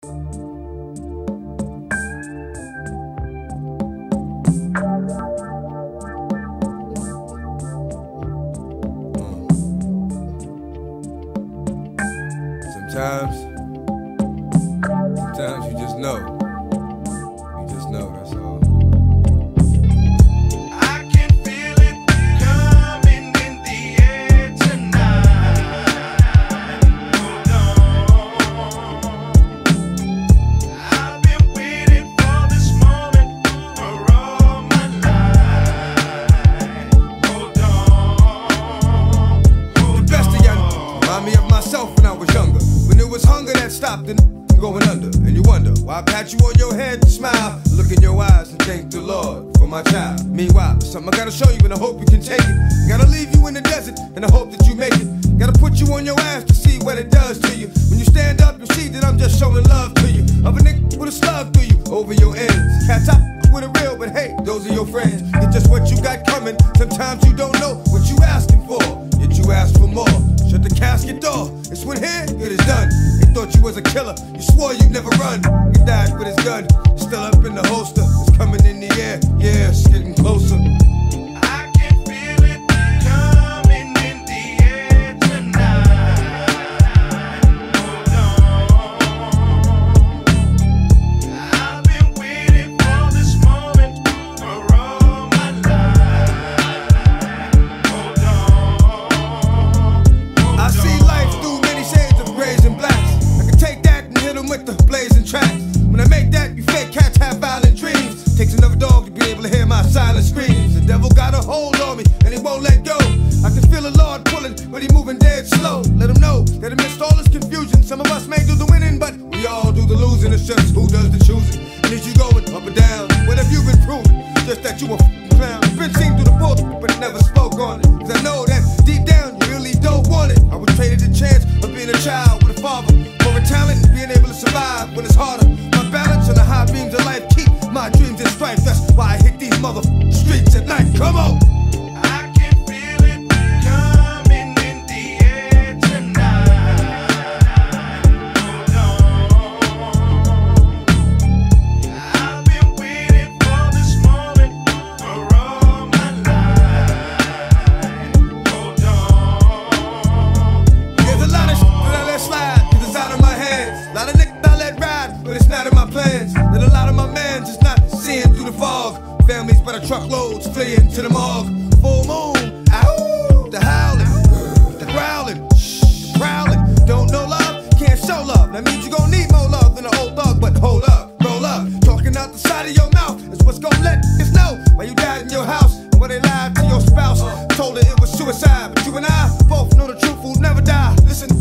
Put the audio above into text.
Sometimes, sometimes you just know. Myself when I was younger. When it was hunger that stopped the going under. And you wonder why I pat you on your head and smile. Look in your eyes and thank the Lord for my child. Meanwhile, something I gotta show you and I hope you can take it. Gotta leave you in the desert and I hope that you make it. Gotta put you on your ass to see what it does to you. When you stand up, you see that I'm just showing love to you. Of a nigga with a slug through you over your ends. Cats out with a real, but hey, those are your friends. It's just what you got coming. Sometimes you don't know what you asking for. Yet you ask for more. Shut the casket door. It's when here, it is done. They thought you was a killer. You swore you'd never run. He died with his gun. Still up in the holster. It's coming in the air. Yeah, it's getting with the blazing tracks. When I make that, you fake cats have violent dreams. Takes another dog to be able to hear my silent screams. The devil got a hold on me and he won't let go. I can feel the Lord pulling, but he moving dead slow. Let him know that amidst all this confusion, some of us may do the winning, but we all do the losing. It's just who does the choosing. And is you going up or down? What have you been proving? Just that you a clown. Been seen through the book, but never spoke on it. Cause I know when it's harder. My balance on the high beams of life keep my dreams in strife. That's why I hit these mother streets at night. Come on! the fog. Families by the truckloads fleeing to the morgue. Full moon, ow, the howling, the growling, the prowling. Don't know love, can't show love. That means you gon' need more love than an old thug, but hold up, roll up. Talking out the side of your mouth is what's gon' let us know why you died in your house and why they lied to your spouse. Told her it was suicide, but you and I both know the truth will never die. Listen